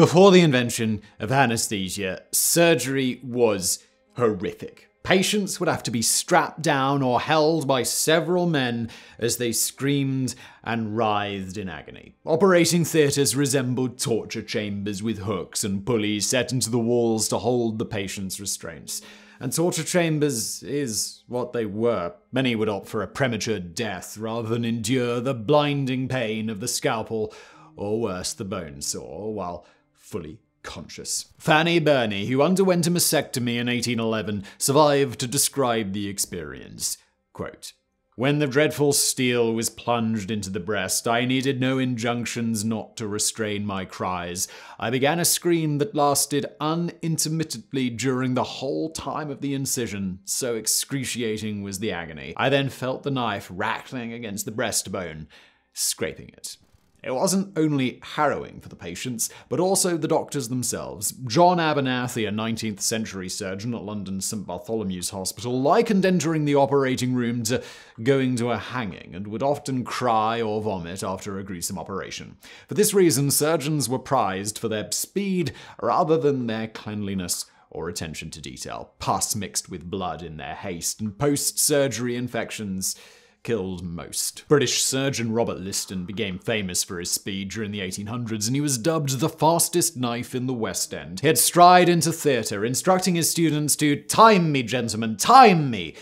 Before the invention of anesthesia, surgery was horrific. Patients would have to be strapped down or held by several men as they screamed and writhed in agony. Operating theatres resembled torture chambers with hooks and pulleys set into the walls to hold the patient's restraints. And torture chambers is what they were. Many would opt for a premature death rather than endure the blinding pain of the scalpel or worse, the bone saw, while fully conscious. Fanny Burney, who underwent a mastectomy in 1811, survived to describe the experience. Quote, when the dreadful steel was plunged into the breast, I needed no injunctions not to restrain my cries. I began a scream that lasted unintermittently during the whole time of the incision, so excruciating was the agony. I then felt the knife rattling against the breastbone, scraping it. It wasn't only harrowing for the patients, but also the doctors themselves. John Abernethy, a 19th century surgeon at London's St Bartholomew's Hospital, likened entering the operating room to going to a hanging and would often cry or vomit after a gruesome operation. For this reason, surgeons were prized for their speed rather than their cleanliness or attention to detail. Pus mixed with blood in their haste, and post surgery infections killed most. British surgeon Robert Liston became famous for his speed during the 1800s, and he was dubbed the fastest knife in the West End. He'd stride into theatre, instructing his students to time me, gentlemen, time me,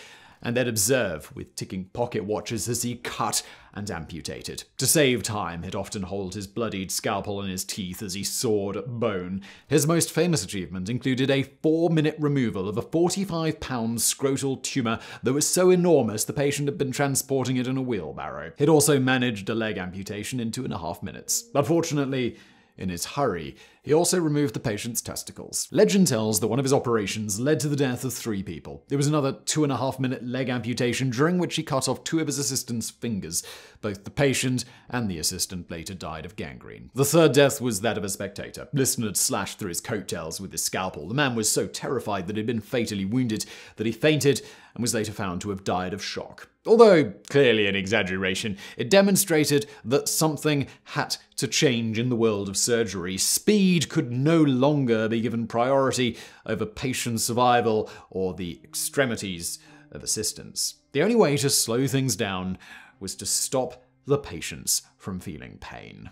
and then observe with ticking pocket watches as he cut and amputated. To save time, he'd often hold his bloodied scalpel in his teeth as he sawed at bone. His most famous achievement included a four minute removal of a 45 pound scrotal tumour that was so enormous the patient had been transporting it in a wheelbarrow. He'd also managed a leg amputation in two and a half minutes. Unfortunately, in his hurry, he also removed the patient's testicles. Legend tells that one of his operations led to the death of three people. There was another two and a half minute leg amputation during which he cut off two of his assistant's fingers. Both the patient and the assistant later died of gangrene. The third death was that of a spectator. Liston had slashed through his coattails with his scalpel. The man was so terrified that he had been fatally wounded that he fainted and was later found to have died of shock. Although clearly an exaggeration, it demonstrated that something had to change in the world of surgery. Speed could no longer be given priority over patient survival or the extremities of assistance. The only way to slow things down was to stop the patients from feeling pain.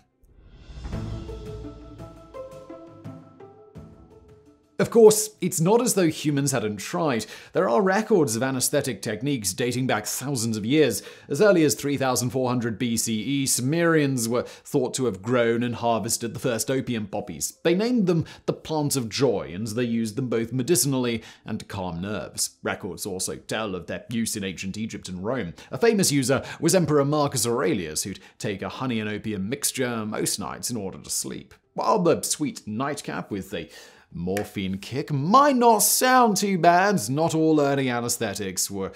Of course, it's not as though humans hadn't tried. There are records of anesthetic techniques dating back thousands of years. As early as 3400 BCE, Sumerians were thought to have grown and harvested the first opium poppies. They named them the plant of joy, and they used them both medicinally and to calm nerves. Records also tell of their use in ancient Egypt and Rome. A famous user was Emperor Marcus Aurelius, who'd take a honey and opium mixture most nights in order to sleep. While the sweet nightcap with the morphine kick might not sound too bad. Not all early anesthetics were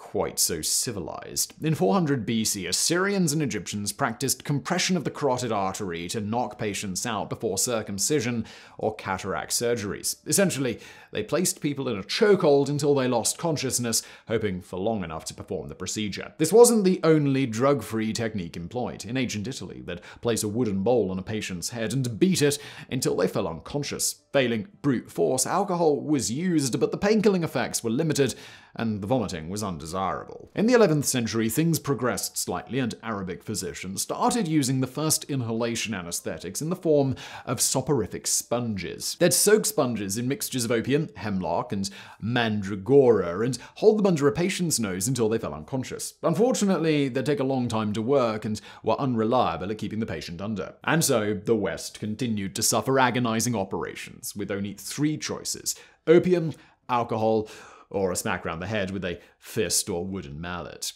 quite so civilized. In 400 BC, Assyrians and Egyptians practiced compression of the carotid artery to knock patients out before circumcision or cataract surgeries. Essentially, they placed people in a chokehold until they lost consciousness, hoping for long enough to perform the procedure. This wasn't the only drug free technique employed. In ancient Italy, they'd place a wooden bowl on a patient's head and beat it until they fell unconscious. Failing brute force, alcohol was used, but the painkilling effects were limited and the vomiting was undesirable. In the 11th century, things progressed slightly, and Arabic physicians started using the first inhalation anesthetics in the form of soporific sponges. They'd soak sponges in mixtures of opium hemlock, and mandragora, and hold them under a patient's nose until they fell unconscious. Unfortunately, they'd take a long time to work and were unreliable at keeping the patient under. And so, the West continued to suffer agonizing operations, with only three choices opium, alcohol, or a smack round the head with a fist or wooden mallet.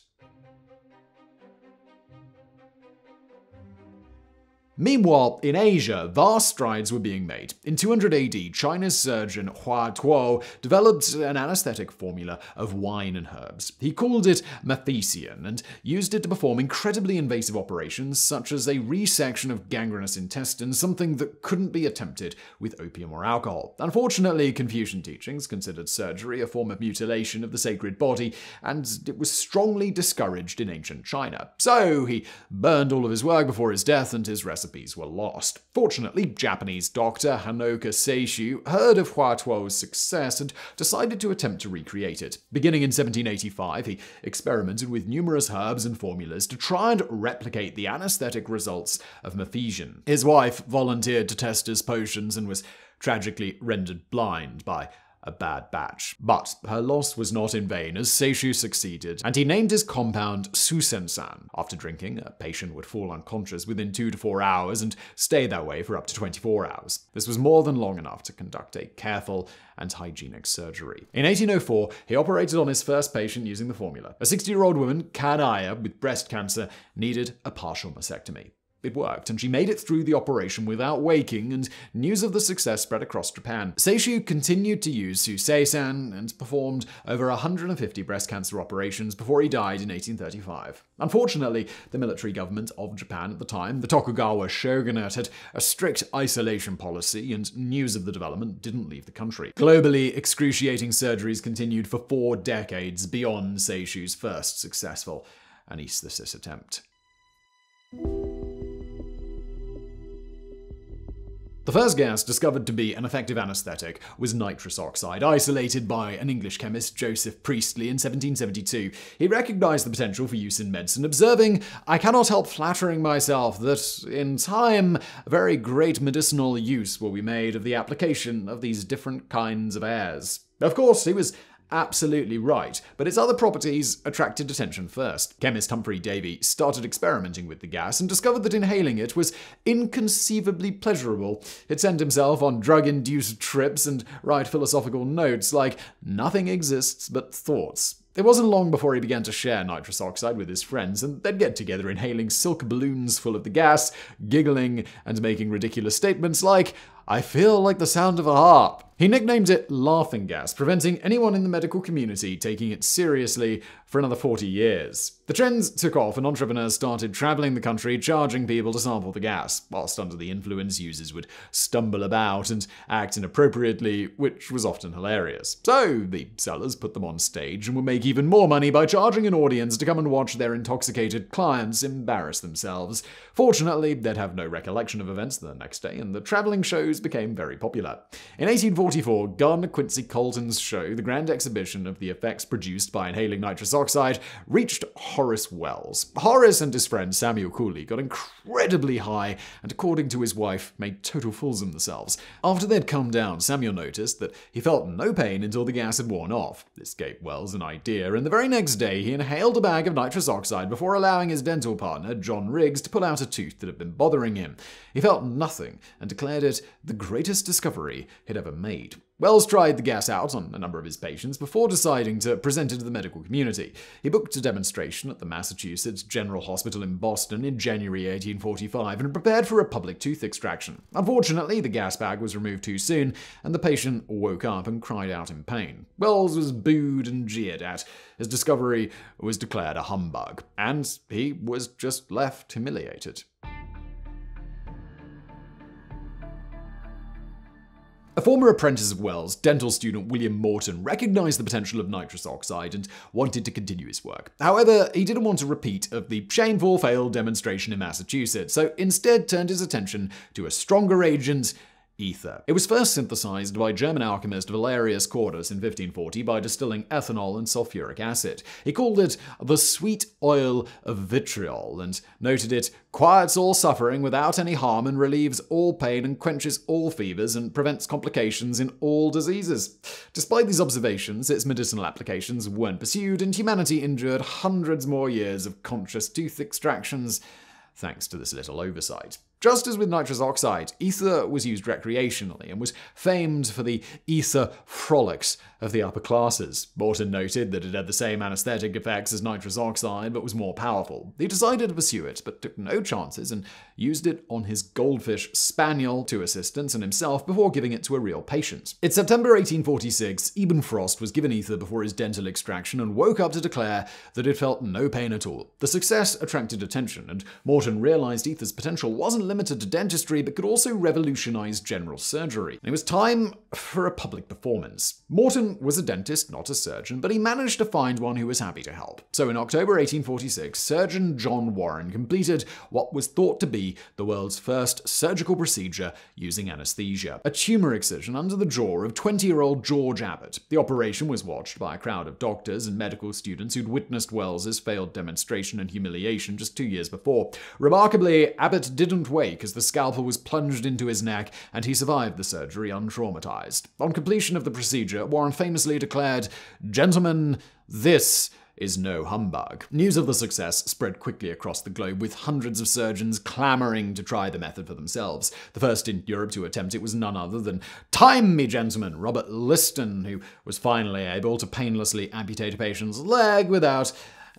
Meanwhile, in Asia, vast strides were being made. In 200 AD, China's surgeon Hua Tuo developed an anesthetic formula of wine and herbs. He called it Mafeisan and used it to perform incredibly invasive operations such as a resection of gangrenous intestines, something that couldn't be attempted with opium or alcohol. Unfortunately, Confucian teachings considered surgery a form of mutilation of the sacred body, and it was strongly discouraged in ancient China. So he burned all of his work before his death, and his rest recipes were lost. Fortunately, Japanese doctor Hanaoka Seishu heard of Hua Tuo's success and decided to attempt to recreate it. Beginning in 1785, he experimented with numerous herbs and formulas to try and replicate the anesthetic results of Mafeisan. His wife volunteered to test his potions and was tragically rendered blind by a bad batch. But her loss was not in vain, as Seishu succeeded, and he named his compound Tsusensan. After drinking, a patient would fall unconscious within two to four hours and stay that way for up to 24 hours. This was more than long enough to conduct a careful and hygienic surgery. In 1804, he operated on his first patient using the formula. A 60 year old woman, Kanaya, with breast cancer, needed a partial mastectomy. It worked, and she made it through the operation without waking, and news of the success spread across Japan. Seishu continued to use Tsusensan and performed over 150 breast cancer operations before he died in 1835. Unfortunately, the military government of Japan at the time, the Tokugawa shogunate, had a strict isolation policy, and news of the development didn't leave the country. Globally, excruciating surgeries continued for four decades beyond Seishu's first successful anesthesis attempt. The first gas discovered to be an effective anesthetic was nitrous oxide, isolated by an English chemist, Joseph Priestley, in 1772. He recognized the potential for use in medicine, observing, I cannot help flattering myself that, in time, very great medicinal use will be made of the application of these different kinds of airs. Of course, he was absolutely right, but its other properties attracted attention first. Chemist Humphry Davy started experimenting with the gas and discovered that inhaling it was inconceivably pleasurable. He'd send himself on drug induced trips and write philosophical notes like, Nothing exists but thoughts. It wasn't long before he began to share nitrous oxide with his friends, and they'd get together inhaling silk balloons full of the gas, giggling and making ridiculous statements like, I feel like the sound of a harp. He nicknamed it laughing gas, preventing anyone in the medical community taking it seriously for another 40 years. The trends took off and entrepreneurs started traveling the country charging people to sample the gas. Whilst under the influence, users would stumble about and act inappropriately, which was often hilarious. So the sellers put them on stage and would make even more money by charging an audience to come and watch their intoxicated clients embarrass themselves. Fortunately, they'd have no recollection of events the next day, and the traveling shows became very popular. In 1844, Gardner Quincy Colton's show, The Grand Exhibition of the Effects Produced by Inhaling Nitrous Oxide, reached Horace Wells. Horace and his friend Samuel Cooley got incredibly high and, according to his wife, made total fools of themselves. After they'd calmed down, Samuel noticed that he felt no pain until the gas had worn off. This gave Wells an idea, and the very next day he inhaled a bag of nitrous oxide before allowing his dental partner, John Riggs, to pull out a tooth that had been bothering him. He felt nothing and declared it the greatest discovery he'd ever made. Wells tried the gas out on a number of his patients before deciding to present it to the medical community. He booked a demonstration at the Massachusetts General Hospital in Boston in January 1845 and prepared for a public tooth extraction. Unfortunately, the gas bag was removed too soon, and the patient woke up and cried out in pain. Wells was booed and jeered at. His discovery was declared a humbug, and he was just left humiliated. A former apprentice of Wells, dental student William Morton, recognized the potential of nitrous oxide and wanted to continue his work. However, he didn't want a repeat of the shameful failed demonstration in Massachusetts, so instead turned his attention to a stronger agent ether. It was first synthesized by German alchemist Valerius Cordus in 1540 by distilling ethanol and sulfuric acid. He called it the sweet oil of vitriol and noted it quiets all suffering without any harm and relieves all pain and quenches all fevers and prevents complications in all diseases. Despite these observations, its medicinal applications weren't pursued and humanity endured hundreds more years of conscious tooth extractions thanks to this little oversight. Just as with nitrous oxide, ether was used recreationally and was famed for the ether frolics of the upper classes. Morton noted that it had the same anesthetic effects as nitrous oxide but was more powerful. He decided to pursue it, but took no chances and used it on his goldfish spaniel, two assistants, and himself before giving it to a real patient. In September 1846, Eben Frost was given ether before his dental extraction and woke up to declare that it felt no pain at all. The success attracted attention, and Morton realized ether's potential wasn't limited to dentistry but could also revolutionize general surgery. And it was time for a public performance. Morton was a dentist, not a surgeon, but he managed to find one who was happy to help. So in October 1846, surgeon John Warren completed what was thought to be the world's first surgical procedure using anesthesia a tumor excision under the jaw of 20 year old George Abbott. The operation was watched by a crowd of doctors and medical students who'd witnessed Wells's failed demonstration and humiliation just two years before. Remarkably, Abbott didn't wake as the scalpel was plunged into his neck, and he survived the surgery untraumatized. On completion of the procedure, Warren famously declared, Gentlemen, this is no humbug. News of the success spread quickly across the globe, with hundreds of surgeons clamoring to try the method for themselves. The first in Europe to attempt it was none other than Time Me Gentleman, Robert Liston, who was finally able to painlessly amputate a patient's leg without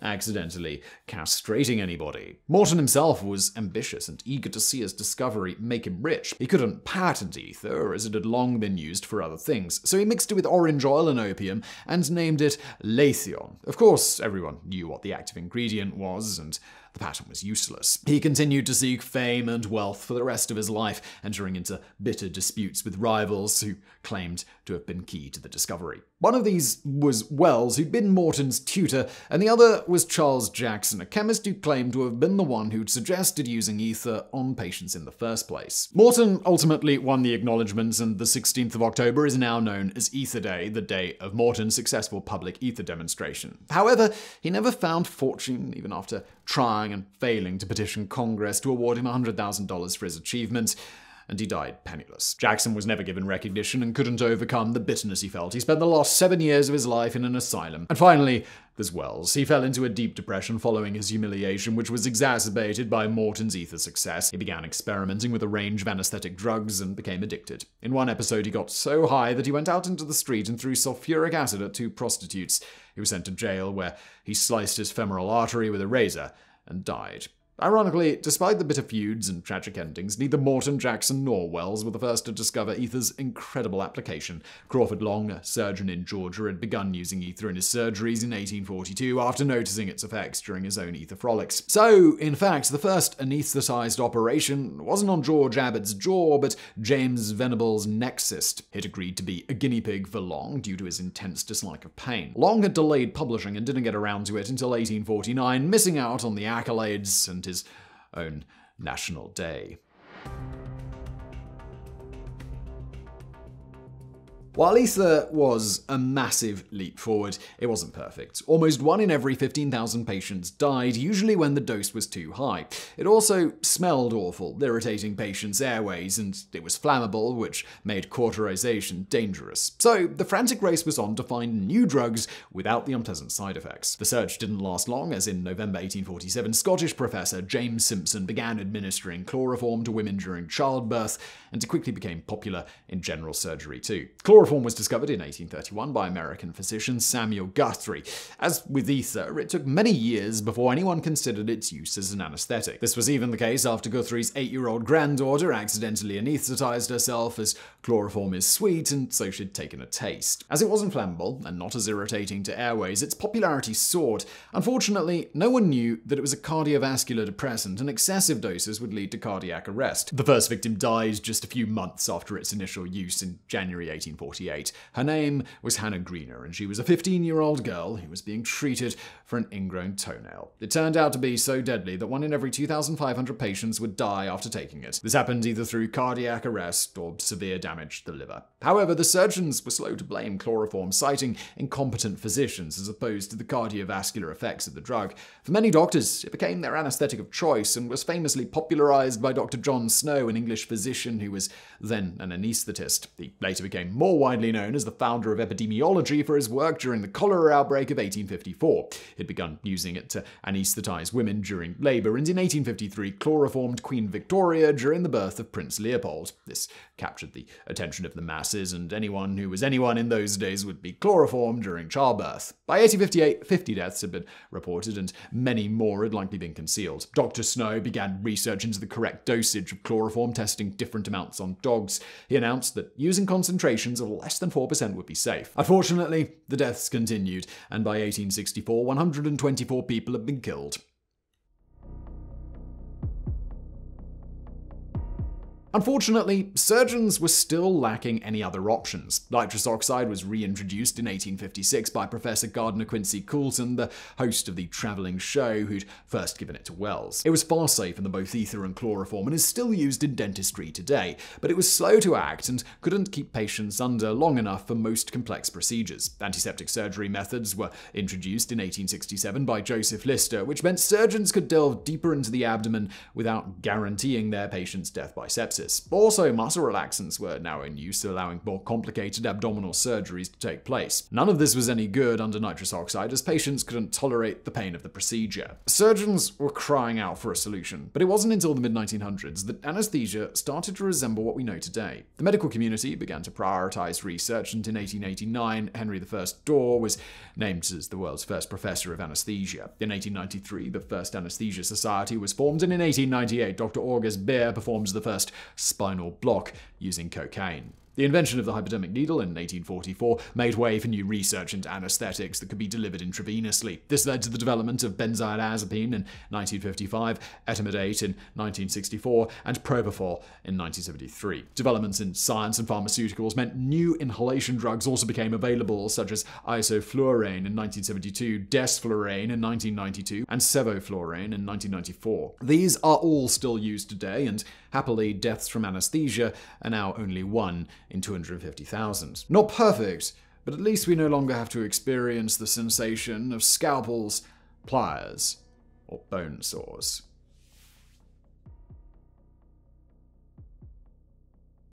accidentally castrating anybody. Morton himself was ambitious and eager to see his discovery make him rich. He couldn't patent ether, as it had long been used for other things, so he mixed it with orange oil and opium and named it Letheon. Of course, everyone knew what the active ingredient was, and the patent was useless. He continued to seek fame and wealth for the rest of his life, entering into bitter disputes with rivals who claimed to have been key to the discovery. One of these was Wells, who'd been Morton's tutor, and the other was Charles Jackson, a chemist who claimed to have been the one who'd suggested using ether on patients in the first place. Morton ultimately won the acknowledgments, and the 16th of October is now known as Ether Day, the day of Morton's successful public ether demonstration. However, he never found fortune, even after trying and failing to petition Congress to award him $100,000 for his achievements and he died penniless. Jackson was never given recognition and couldn't overcome the bitterness he felt. He spent the last seven years of his life in an asylum. And finally, there's Wells. He fell into a deep depression following his humiliation, which was exacerbated by Morton's ether success. He began experimenting with a range of anesthetic drugs and became addicted. In one episode, he got so high that he went out into the street and threw sulfuric acid at two prostitutes. He was sent to jail, where he sliced his femoral artery with a razor and died. Ironically, despite the bitter feuds and tragic endings, neither Morton, Jackson, nor Wells were the first to discover ether's incredible application. Crawford Long, a surgeon in Georgia, had begun using ether in his surgeries in 1842 after noticing its effects during his own ether frolics. So, in fact, the first anesthetized operation wasn't on George Abbott's jaw, but James Venable's cyst. He'd agreed to be a guinea pig for Long due to his intense dislike of pain. Long had delayed publishing and didn't get around to it until 1849, missing out on the accolades and his own national day. While ether was a massive leap forward, it wasn't perfect. Almost one in every 15,000 patients died, usually when the dose was too high. It also smelled awful, irritating patients' airways, and it was flammable, which made cauterization dangerous. So the frantic race was on to find new drugs without the unpleasant side effects. The search didn't last long, as in November 1847, Scottish professor James Simpson began administering chloroform to women during childbirth, and it quickly became popular in general surgery too. Chloroform was discovered in 1831 by American physician Samuel Guthrie. As with ether, it took many years before anyone considered its use as an anesthetic. This was even the case after Guthrie's eight year old granddaughter accidentally anesthetized herself, as chloroform is sweet and so she'd taken a taste. As it wasn't flammable and not as irritating to airways, its popularity soared. Unfortunately, no one knew that it was a cardiovascular depressant and excessive doses would lead to cardiac arrest. The first victim died just a few months after its initial use in January 1840. Her name was Hannah Greener, and she was a 15 year old girl who was being treated for an ingrown toenail. It turned out to be so deadly that one in every 2,500 patients would die after taking it. This happened either through cardiac arrest or severe damage to the liver. However, the surgeons were slow to blame chloroform, citing incompetent physicians as opposed to the cardiovascular effects of the drug. For many doctors, it became their anesthetic of choice and was famously popularized by Dr. John Snow, an English physician who was then an anesthetist. He later became more widely known as the founder of epidemiology for his work during the cholera outbreak of 1854. He'd begun using it to anesthetize women during labor, and in 1853 chloroformed Queen Victoria during the birth of Prince Leopold. This captured the attention of the masses, and anyone who was anyone in those days would be chloroformed during childbirth. By 1858, 50 deaths had been reported, and many more had likely been concealed. Dr. Snow began research into the correct dosage of chloroform, testing different amounts on dogs. He announced that using concentrations less than 4% would be safe. Unfortunately, the deaths continued, and by 1864, 124 people had been killed. Unfortunately, surgeons were still lacking any other options. Nitrous oxide was reintroduced in 1856 by Professor Gardner Quincy Colton, the host of the traveling show who'd first given it to Wells. It was far safer than both ether and chloroform and is still used in dentistry today, but it was slow to act and couldn't keep patients under long enough for most complex procedures. Antiseptic surgery methods were introduced in 1867 by Joseph Lister, which meant surgeons could delve deeper into the abdomen without guaranteeing their patient's death by sepsis. Also, muscle relaxants were now in use, allowing more complicated abdominal surgeries to take place. None of this was any good under nitrous oxide, as patients couldn't tolerate the pain of the procedure. Surgeons were crying out for a solution, but it wasn't until the mid 1900s that anesthesia started to resemble what we know today. The medical community began to prioritize research, and in 1889, Henry I Dorr was named as the world's first professor of anesthesia. In 1893, the first anesthesia society was formed, and in 1898, Dr. August Bier performs the first spinal block using cocaine. The invention of the hypodermic needle in 1844 made way for new research into anesthetics that could be delivered intravenously. This led to the development of benzodiazepine in 1955, etomidate in 1964, and propofol in 1973. Developments in science and pharmaceuticals meant new inhalation drugs also became available, such as isoflurane in 1972, desflurane in 1992, and sevoflurane in 1994. These are all still used today, and happily, deaths from anesthesia are now only one in 250,000. Not perfect, but at least we no longer have to experience the sensation of scalpels, pliers, or bone saws.